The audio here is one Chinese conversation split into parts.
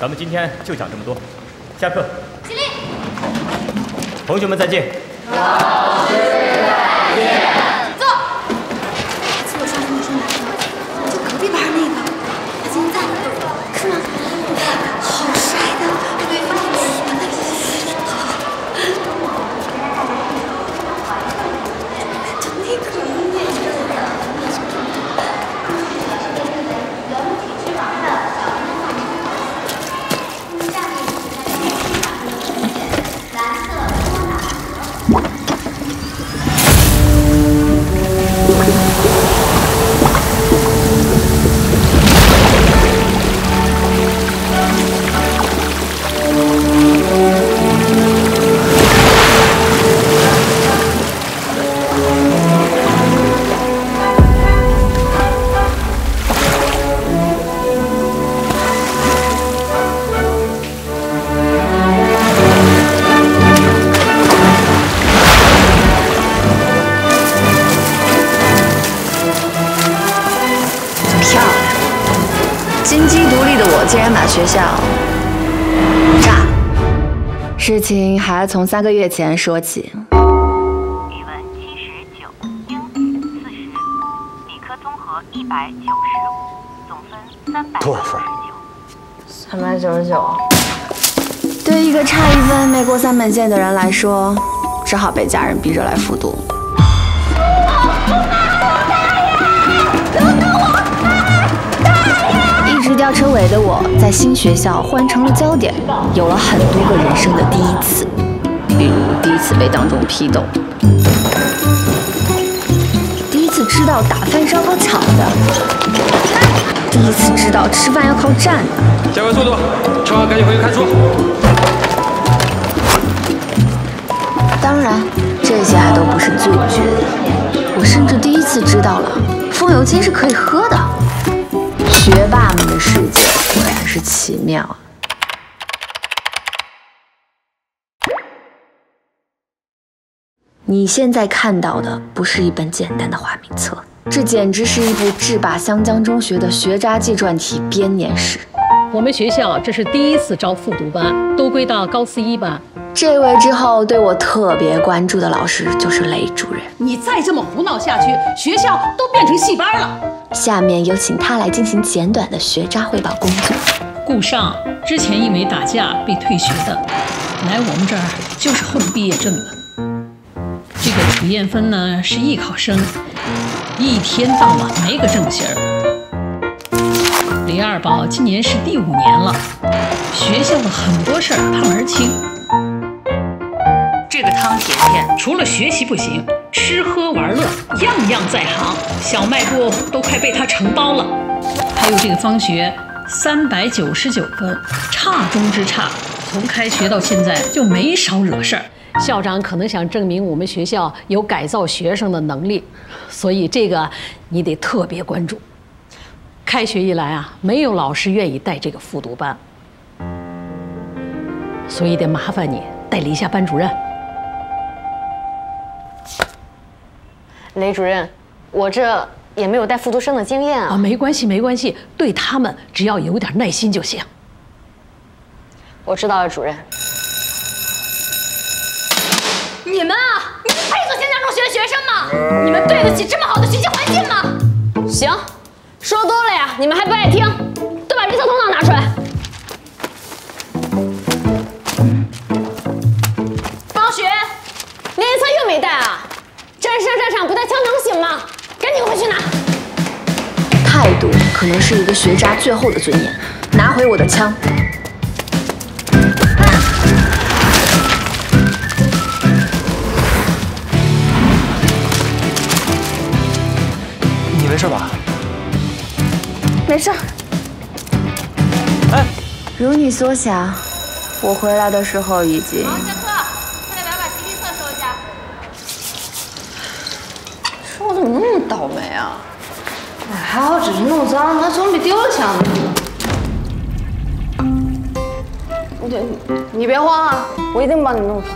咱们今天就讲这么多，下课。起立。同学们再见。情还要从三个月前说起。语文七十九，英语四十，理科综合一百九十五，总分三百九十九。三百九十九。对一个差一分没过三本线的人来说，只好被家人逼着来复读。吊车尾的我在新学校忽然成了焦点，有了很多个人生的第一次，比如第一次被当众批斗，第一次知道打饭是要靠抢的，第一次知道吃饭要靠站的。加快速度，吃完赶紧回去看书。当然，这些还都不是最绝的，我甚至第一次知道了风油精是可以喝的。学霸们的世界果然是奇妙。你现在看到的不是一本简单的花名册，这简直是一部制霸湘江中学的学渣纪传体编年史。我们学校这是第一次招复读班，都归到高四一班。这位之后对我特别关注的老师就是雷主任。你再这么胡闹下去，学校都变成戏班了。下面有请他来进行简短的学渣汇报工作。顾尚之前因为打架被退学的，来我们这儿就是混毕业证的。这个楚艳芬呢是艺考生，一天到晚没个正形儿。李二宝今年是第五年了，学校的很多事儿他门儿清。这个汤甜甜除了学习不行，吃喝玩乐样样在行，小卖部都快被他承包了。还有这个方学，三百九十九分，差中之差，从开学到现在就没少惹事儿。校长可能想证明我们学校有改造学生的能力，所以这个你得特别关注。开学以来啊，没有老师愿意带这个复读班，所以得麻烦你代理一下班主任。雷主任，我这也没有带复读生的经验啊。啊，没关系，没关系，对他们只要有点耐心就行。我知道了，主任。你们啊，你们配做湘江中学的学生吗？你们对得起这么好的学习环境吗？行。说多了呀，你们还不爱听，都把绿色通道拿出来。方雪，练习册又没带啊？战胜战场不带枪能行吗？赶紧回去拿。态度可能是一个学渣最后的尊严，拿回我的枪。你没事吧？没事。哎，如你所想，我回来的时候已经。下课，快点把集体册收一下。说我怎么那么倒霉啊？哎，还好只是弄脏，那总比丢了强。对，你别慌啊，我一定帮你弄出来。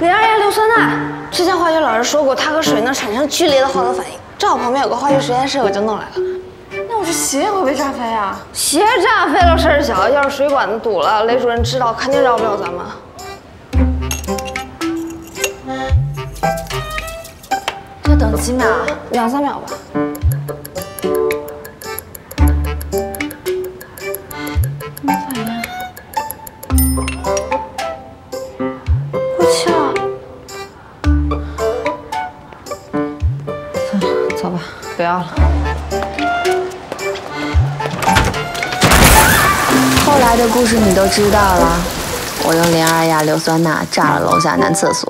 零二亚硫酸钠，之前化学老师说过，它和水能产生剧烈的化学反应。正好旁边有个化学实验室，我就弄来了。那我这鞋也会被炸飞啊！鞋炸飞了事儿小，要是水管子堵了，雷主任知道肯定饶不了咱们。几秒？两三秒吧。没反应。过气了。算了，走吧，不要了。后来的故事你都知道了，我用联二亚硫酸钠炸了楼下男厕所。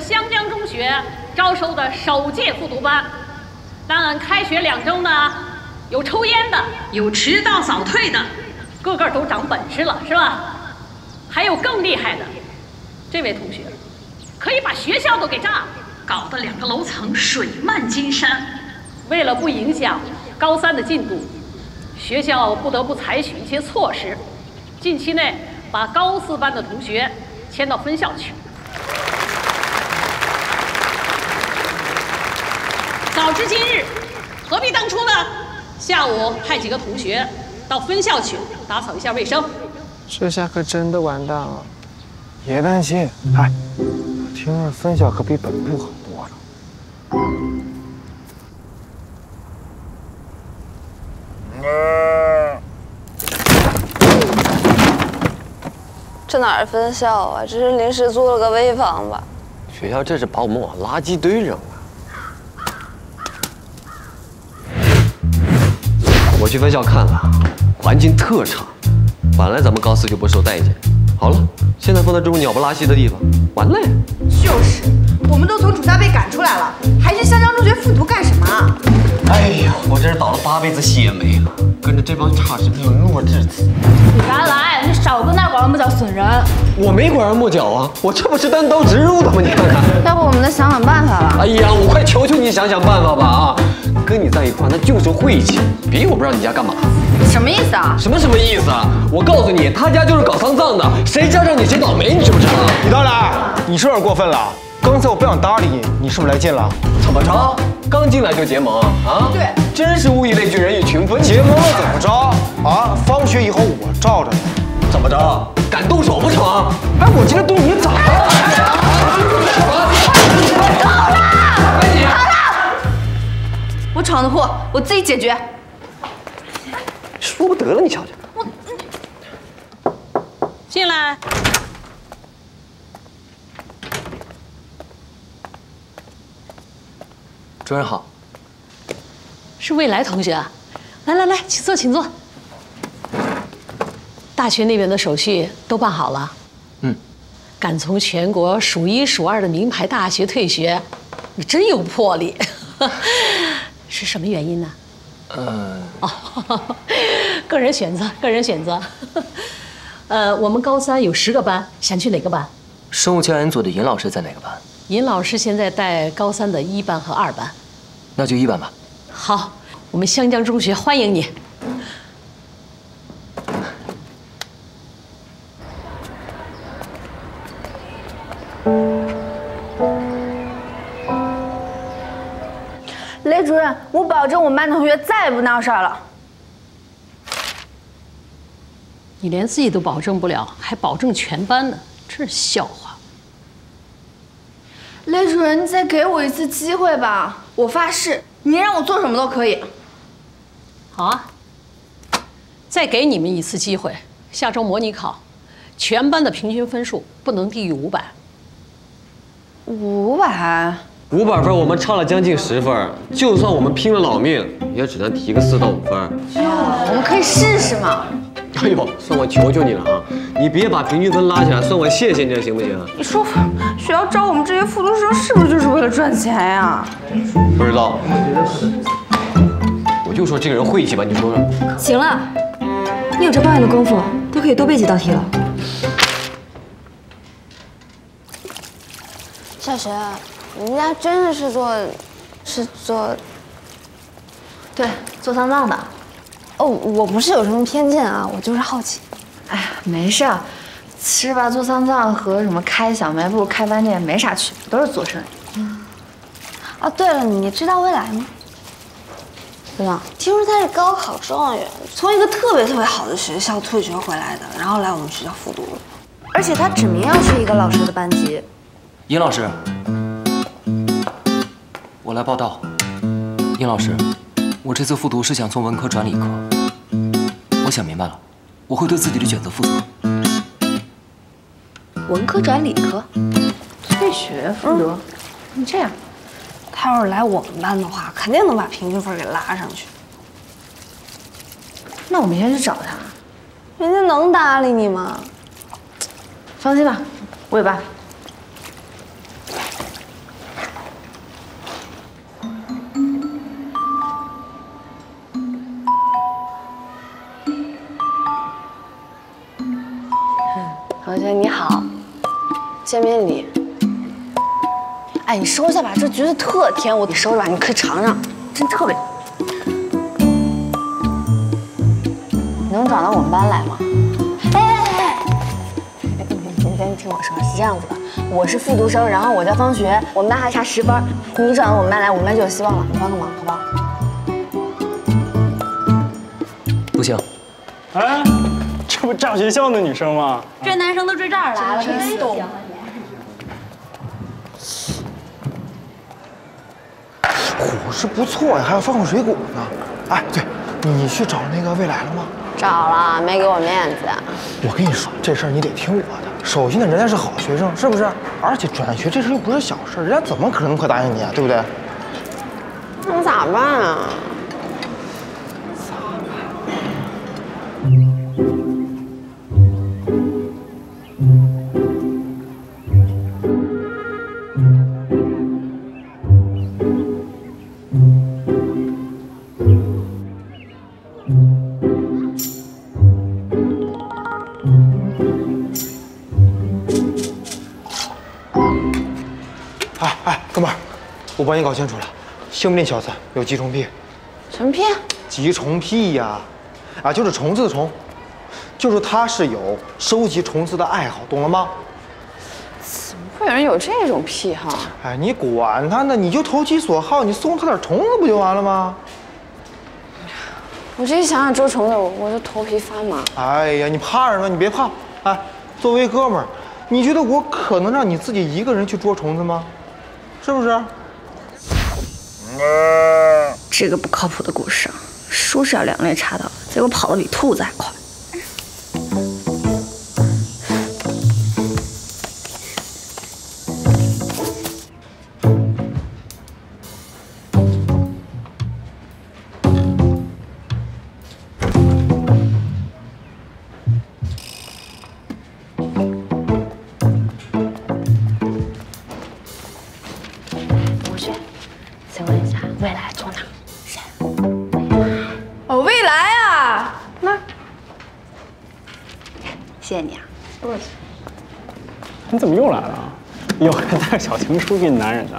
湘江中学招收的首届复读班。但，开学两周呢，有抽烟的，有迟到早退的，个个都长本事了，是吧？还有更厉害的，这位同学可以把学校都给炸了，搞得两个楼层水漫金山。为了不影响高三的进度，学校不得不采取一些措施，近期内把高四班的同学迁到分校去。早知今日，何必当初呢？下午派几个同学到分校去打扫一下卫生。这下可真的完蛋了。别担心，哎，听说分校可比本部好多了。这哪儿分校啊？这是临时租了个危房吧？学校这是把我们往垃圾堆扔去分校看了，环境特差，本来咱们高四就不受待见，好了，现在放在这种鸟不拉稀的地方，完了呀！就是，我们都从主校被赶出来了，还去湘江中学复读干什么啊？哎呀，我这是倒了八辈子血霉了，跟着这帮差事沦落至此。你原来你少跟那拐弯抹角损人。我没拐弯抹角啊，我这不是单刀直入的吗？你看看。要不我们再想想办法吧。哎呀，我快求求你想想办法吧啊！跟你在一块那就是晦气，别以为我不知道你家干嘛。什么意思啊？什么什么意思啊？我告诉你，他家就是搞丧葬的，谁家让你谁倒霉，你知不知道？李大来，你是有点过分了。刚才我不想搭理你，你是不是来劲了？怎么着？刚进来就结盟啊？对，真是物以类聚，人以群分。结盟了怎么着？啊，放学以后我罩着你。怎么着？敢动手不成？哎，我今天动你咋了？好了，好了，我闯的祸我自己解决。说不得了，你瞧瞧。我进来。主任好，是未来同学啊，来来来，请坐，请坐。大学那边的手续都办好了，嗯，敢从全国数一数二的名牌大学退学，你真有魄力。是什么原因呢？呃，哦，个人选择，个人选择。呃，我们高三有十个班，想去哪个班？生物教研组的尹老师在哪个班？尹老师现在带高三的一班和二班。那就一班吧。好，我们湘江中学欢迎你。雷主任，我保证我们班同学再也不闹事儿了。你连自己都保证不了，还保证全班呢，真是笑话。雷主任，你再给我一次机会吧，我发誓，你让我做什么都可以。好啊，再给你们一次机会，下周模拟考，全班的平均分数不能低于五百。五百？五百分我们差了将近十分，就算我们拼了老命，也只能提个四到五分。我们可以试试嘛。哎呦，算我求求你了啊！你别把平均分拉起来，算我谢谢你了，行不行？你说学校招我们这些复读生是不是就是为了赚钱呀？不知道。我就说这个人晦气吧，你说说。行了，你有这抱怨的功夫，都可以多背几道题了。夏雪，你们家真的是做，是做，对，做丧葬的。哦，我不是有什么偏见啊，我就是好奇。哎呀，没事儿，其实吧，做丧葬和什么开小卖部、开饭店没啥区别，都是做生意。啊，对了，你知道未来吗？知道。听说他是高考状元，从一个特别特别好的学校退学回来的，然后来我们学校复读了，而且他指明要去一个老师的班级。尹老师，我来报道。尹老师，我这次复读是想从文科转理科。我想明白了，我会对自己的选择负责。文科转理科，退学复读，你这样，他要是来我们班的话，肯定能把平均分给拉上去。那我明天去找他，人家能搭理你吗？放心吧，我有办法。同学你好，见面礼。哎，你收下吧，这橘子特甜，我你收着吧，你可以尝尝，真特别。你能转到我们班来吗？哎哎哎！你你先听我说，是这样子的，我是复读生，然后我叫方学，我们班还差十分，你转到我们班来，我们班就有希望了，你帮个忙好不好？不行。哎，这不炸学校的女生吗？追男生都追这儿来了，真懂。伙食不错呀，还要放个水果呢。哎，对，你去找那个未来了吗？找了，没给我面子。我跟你说，这事儿你得听我的。首先呢，人家是好学生，是不是？而且转学这事又不是小事，人家怎么可能会答应你啊？对不对？那我咋办啊？我帮你搞清楚了，姓名那小子有寄虫癖。什么癖？寄虫癖呀，啊，就是虫子的虫，就是他是有收集虫子的爱好，懂了吗？怎么会有人有这种癖好？哎，你管他呢，你就投其所好，你送他点虫子不就完了吗？我这一想想捉虫子，我我就头皮发麻。哎呀，你怕什么？你别怕。哎，作为哥们儿，你觉得我可能让你自己一个人去捉虫子吗？是不是？这个不靠谱的故事啊，说是要两肋插刀，结果跑得比兔子还快。你怎么又来了？有人 带小情书给你男人的？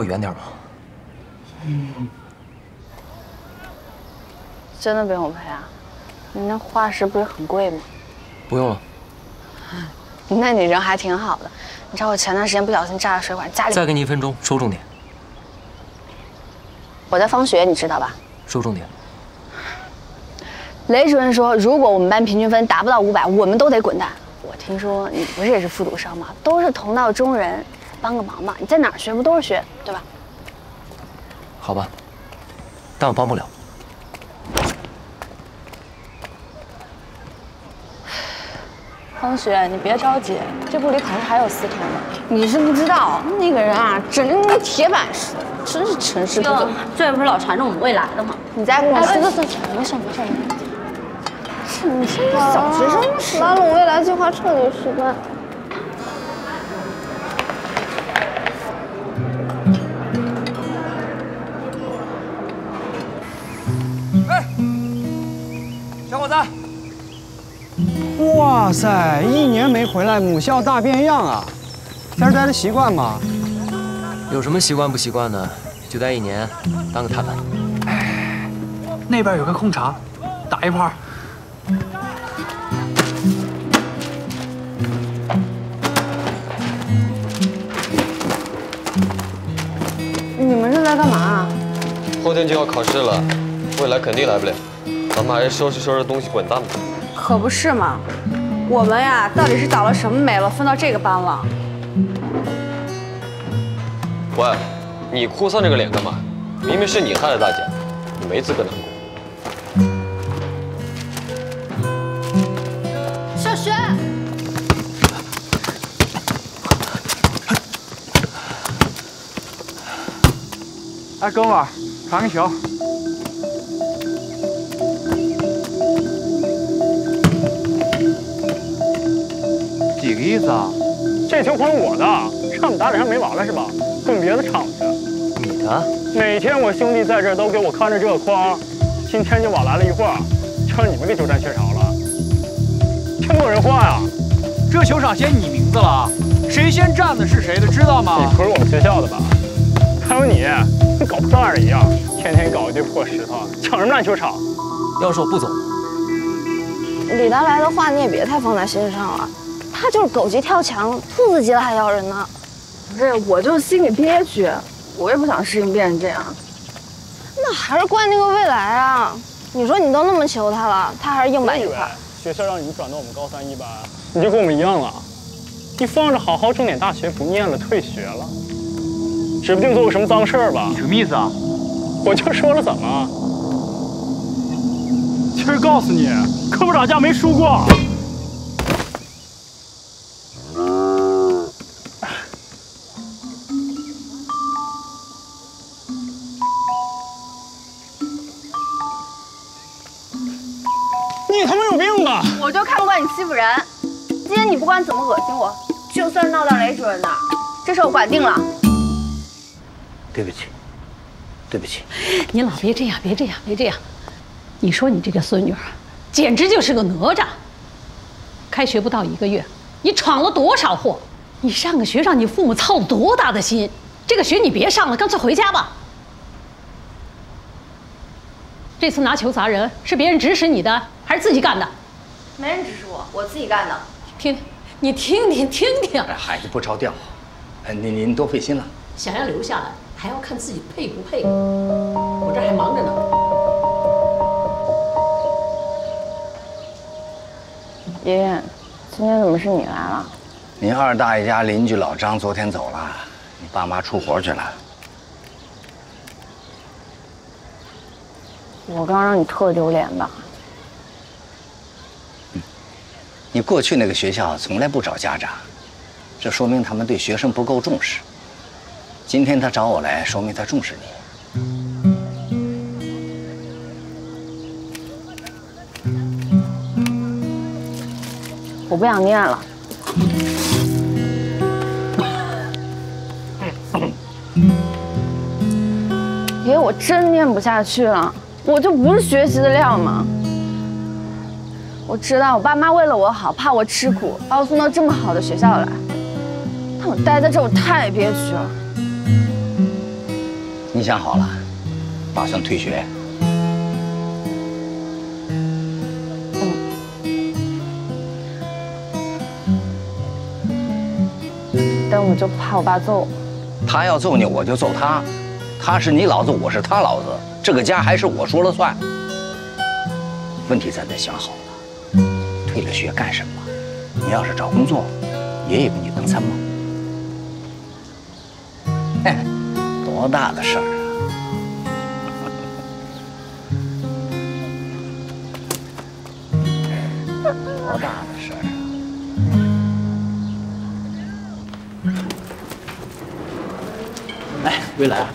我远点吗？真的不用我陪啊？你那化石不是很贵吗？不用了。那你人还挺好的。你知道我前段时间不小心炸了水管，家里再给你一分钟，说重点，我在放学，你知道吧？说重点。雷主任说，如果我们班平均分达不到五百，我们都得滚蛋。我听说你不是也是复读生吗？都是同道中人，帮个忙吧。你在哪儿学不都是学，对吧？好吧，但我帮不了。方学，你别着急，这部里可能还有司天呢。你是不知道，那个人啊，整的跟铁板似的，真是成事不足。这不是老缠着我们未来的吗？你再跟我哎，说。走走走，没事没事。你现在小学生似的。拉拢未来计划彻底失败。哇塞，一年没回来，母校大变样啊！在这待着习惯吗？有什么习惯不习惯的？就待一年，当个踏板。那边有个空场，打一盘。你们是在干嘛？后天就要考试了，未来肯定来不了，咱们还是收拾收拾东西滚蛋吧。可不是嘛，我们呀，到底是倒了什么霉了，分到这个班了？喂，你哭丧着个脸干嘛？明明是你害了大家，你没资格难过。小学，哎，哥们儿，传个球。个意思啊？这球框我的，上你打脸上没完了是吧？滚别的场去。你的？每天我兄弟在这儿都给我看着这个框，今天就晚来了一会儿，让你们给鸠占鹊巢了。听不懂人话呀？这球场写你名字了啊？谁先占的是谁的，知道吗？你不是我们学校的吧？还有你，跟搞破烂一样，天天搞一堆破石头，抢什么篮球场？要是我不走，李达来的话你也别太放在心上了，他就是狗急跳墙，兔子急了还咬人呢。不是，我就心里憋屈，我也不想事情变成这样。那还是怪那个未来啊！你说你都那么求他了，他还是硬摆一块。学校让你转到我们高三一班，你就跟我们一样了。你放着好好重点大学不念了，退学了，指不定做过什么脏事儿吧？你什么意思啊？我就说了怎么？今儿告诉你，科不打架没输过。欺负人。今天你不管怎么恶心我，就算闹到雷主任那儿，这事我管定了。对不起，对不起。你老别这样，别这样，别这样。你说你这个孙女儿，简直就是个哪吒。开学不到一个月，你闯了多少祸？你上个学让你父母操了多大的心？这个学你别上了，干脆回家吧。这次拿球砸人是别人指使你的，还是自己干的？没人指使我，我自己干的。听，你听听听听。孩子不着调，哎，您您多费心了。想要留下来，还要看自己配不配。我这还忙着呢。爷爷，今天怎么是你来了？您二大爷家邻居老张昨天走了，你爸妈出活去了。我刚让你特丢脸吧？你过去那个学校从来不找家长，这说明他们对学生不够重视。今天他找我来，说明他重视你。我不想念了。爷爷，我真念不下去了，我就不是学习的料吗？我知道我爸妈为了我好，怕我吃苦，把我送到这么好的学校来，但我待在这我太憋屈了。你想好了，打算退学？但我就怕我爸揍我。他要揍你，我就揍他。他是你老子，我是他老子，这个家还是我说了算。问题咱得想好了，退了学干什么？你要是找工作，爷爷给你当参谋。嘿，多大的事儿啊！多大的事儿啊！哎，未来，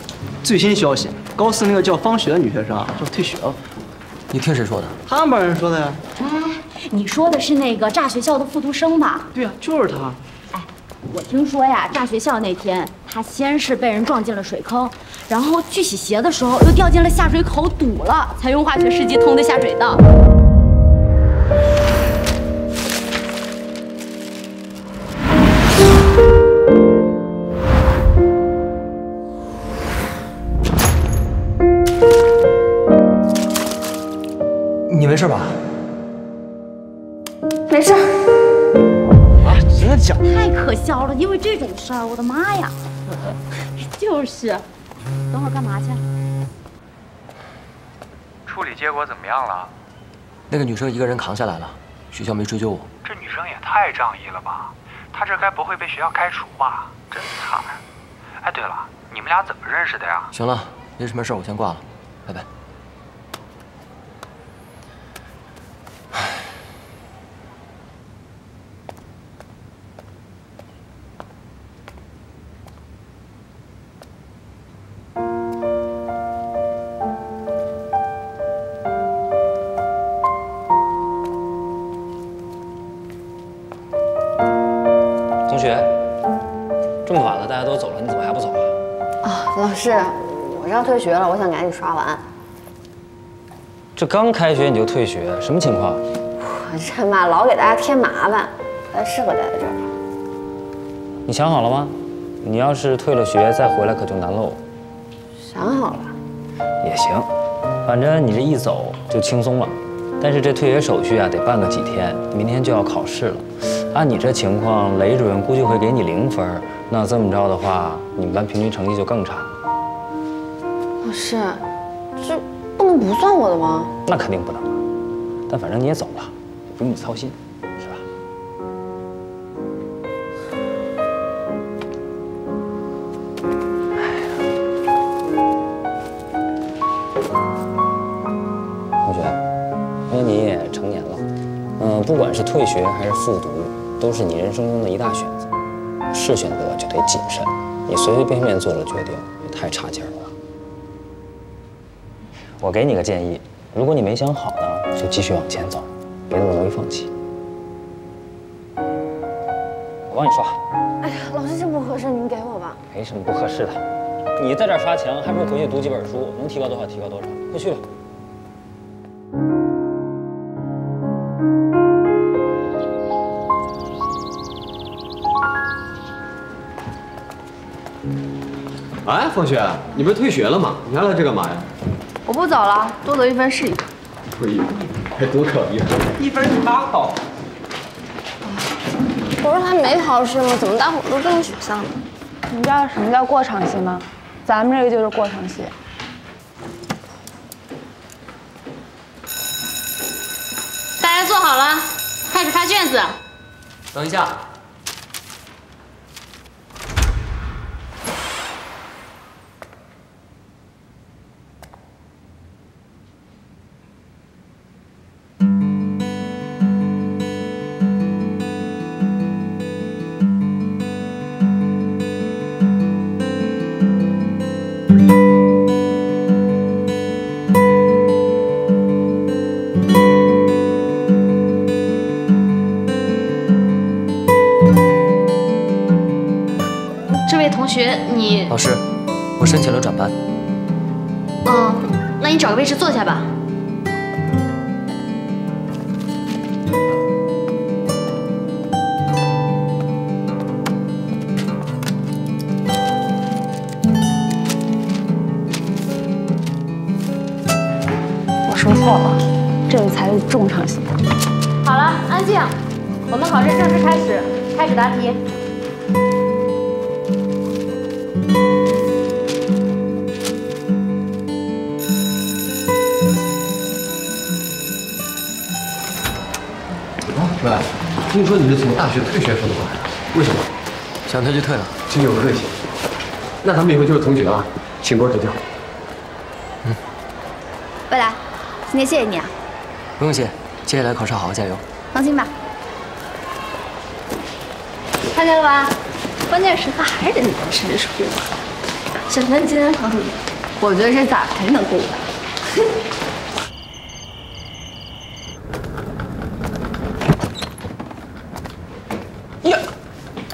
最新消息，高四那个叫方雪的女学生要退学了。你听谁说的？他们班人说的呀。哎，你说的是那个炸学校的复读生吧？对呀，就是他。哎，我听说呀，炸学校那天，他先是被人撞进了水坑，然后去洗鞋的时候又掉进了下水口堵了，才用化学试剂通的下水道。你没事吧？因为这种事儿，我的妈呀！就是，等会儿干嘛去？处理结果怎么样了？那个女生一个人扛下来了，学校没追究我。这女生也太仗义了吧？她这该不会被学校开除吧？真惨。哎，对了，你们俩怎么认识的呀？行了，没什么事，我先挂了，拜拜。退学了，我想赶紧刷完。这刚开学你就退学，什么情况？我这嘛老给大家添麻烦，不太适合待在这儿。你想好了吗？你要是退了学再回来可就难喽。想好了。也行，反正你这一走就轻松了。但是这退学手续啊得办个几天，明天就要考试了。按你这情况，雷主任估计会给你零分。那这么着的话，你们班平均成绩就更差。是，这不能不算我的吗？那肯定不能啊！但反正你也走了，也不用你操心，是吧？哎呀同学，因为你也成年了，嗯，不管是退学还是复读，都是你人生中的一大选择。是选择就得谨慎，你随随便便做了决定也太差劲了。我给你个建议，如果你没想好呢，就继续往前走，别那么容易放弃。我帮你刷。哎呀，老师这不合适，您给我吧。没什么不合适的，你在这刷墙，还不如回去读几本书，能提高多少提高多少。快去吧。哎，方雪，你不是退学了吗？你还来这干嘛呀？我不走了，多得一分是一分。退一分，还多考一分，一分他考。不是还没考试吗？怎么大伙都这么沮丧呢？你知道什么叫过场戏吗？咱们这个就是过场戏。大家坐好了，开始发卷子。等一下。申请了转班。哦，那你找个位置坐下吧。我说错了，这个才是重场戏。好了，安静，我们考试正式开始，开始答题。听说你是从大学退学复读过来的，为什么？想退就退了，真有个性。那咱们以后就是同学啊，请多指教。嗯。未来，今天谢谢你啊。不用谢，接下来考试好好加油。放心吧。看见了吧？关键时刻还是得你能吃这手嘛。小陈今天考什么？我觉得这咋才能过的？呀，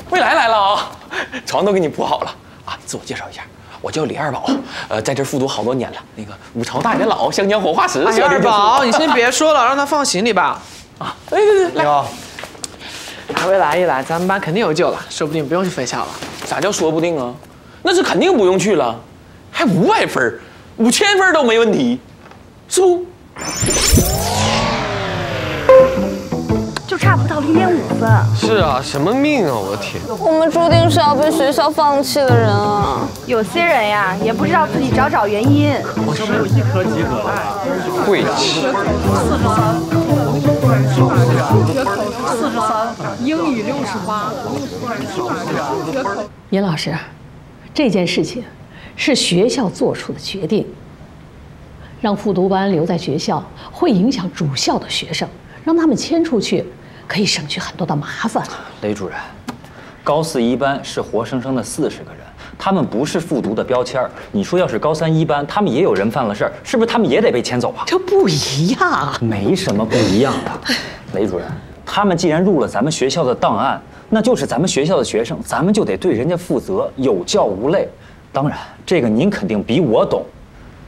未来来了啊！床都给你铺好了啊！自我介绍一下，我叫李二宝，呃，在这复读好多年了。那个五朝大元老，湘江活化石。哎，二宝，你先别说了，让他放行李吧。啊，哎，对对，来，未来一来，咱们班肯定有救了，说不定不用去分校了。啥叫说不定啊？那是肯定不用去了，还五百分，五千分都没问题，是不？零点五分。是啊，什么命啊！我的天，我们注定是要被学校放弃的人啊！有些人呀，也不知道自己找找原因。我就没有一科及格了。晦气。四十三，数学四十三英语六十八，数学。尹老师，这件事情是学校做出的决定，让复读班留在学校会影响主校的学生，让他们迁出去可以省去很多的麻烦。雷主任，高四一班是活生生的四十个人，他们不是复读的标签你说要是高三一班，他们也有人犯了事儿，是不是他们也得被迁走啊？这不一样，没什么不一样的。雷主任，他们既然入了咱们学校的档案，那就是咱们学校的学生，咱们就得对人家负责，有教无类。当然，这个您肯定比我懂。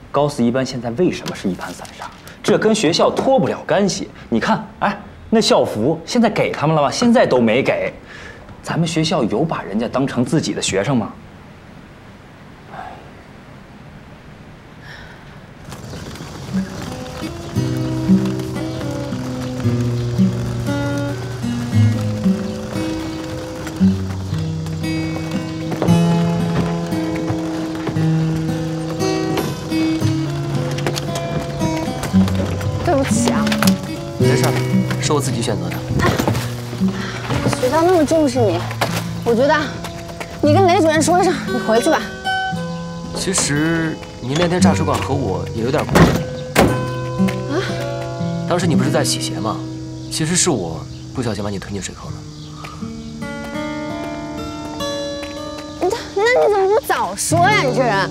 高四一班现在为什么是一盘散沙？这跟学校脱不了干系。你看，哎，那校服现在给他们了吗？现在都没给。咱们学校有把人家当成自己的学生吗？对不起啊，没事，是我自己选择的。学校那么重视你，我觉得你跟雷主任说一声，你回去吧。其实您那天炸水管和我也有点关系。啊？当时你不是在洗鞋吗？其实是我不小心把你推进水坑的。那那你怎么不早说呀？你这人。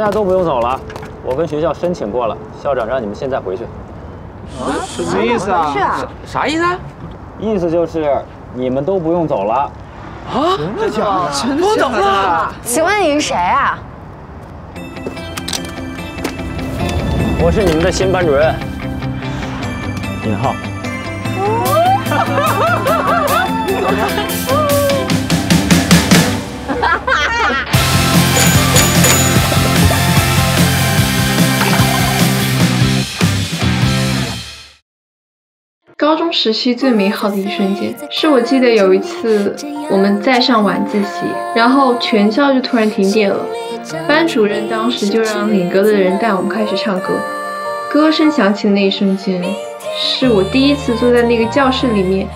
家都不用走了，我跟学校申请过了，校长让你们现在回去。啊？什么意思啊？啥意思？意思就是你们都不用走了。啊？真的假的？真的假的？请问你是谁啊？我是你们的新班主任，尹浩。高中时期最美好的一瞬间，是我记得有一次我们在上晚自习，然后全校就突然停电了，班主任当时就让领歌的人带我们开始唱歌，歌声响起的那一瞬间，是我第一次坐在那个教室里面，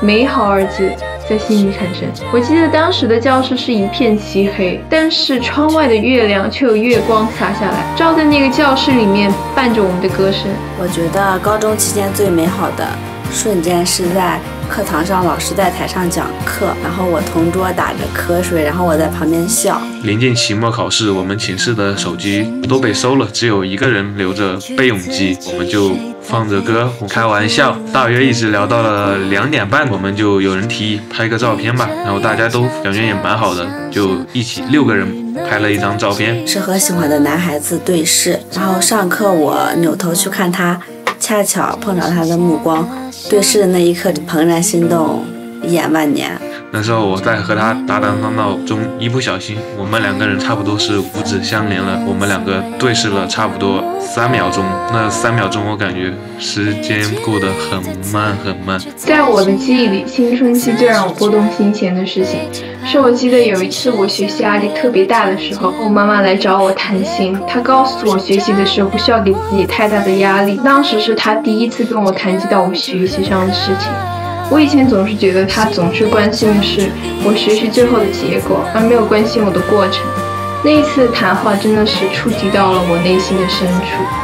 美好二字在心里产生。我记得当时的教室是一片漆黑，但是窗外的月亮却有月光洒下来，照在那个教室里面，伴着我们的歌声。我觉得高中期间最美好的瞬间是在课堂上老师在台上讲课，然后我同桌打着瞌睡，然后我在旁边笑。临近期末考试，我们寝室的手机都被收了，只有一个人留着备用机，我们就放着歌开玩笑，大约一直聊到了两点半，我们就有人提议拍个照片吧，然后大家都感觉也蛮好的，就一起六个人拍了一张照片，是和喜欢的男孩子对视，然后上课我扭头去看他，恰巧碰着他的目光，对视的那一刻怦然心动，一眼万年。那时候我在和他打打闹闹中，一不小心，我们两个人差不多是五指相连了。我们两个对视了差不多三秒钟，那三秒钟我感觉时间过得很慢很慢。在我的记忆里，青春期最让我波动心弦的事情，是我记得有一次我学习压力特别大的时候，我妈妈来找我谈心，她告诉我学习的时候不需要给自己太大的压力。当时是她第一次跟我谈及到我学习上的事情。我以前总是觉得他总是关心的是我学习最后的结果，而没有关心我的过程。那一次谈话真的是触及到了我内心的深处。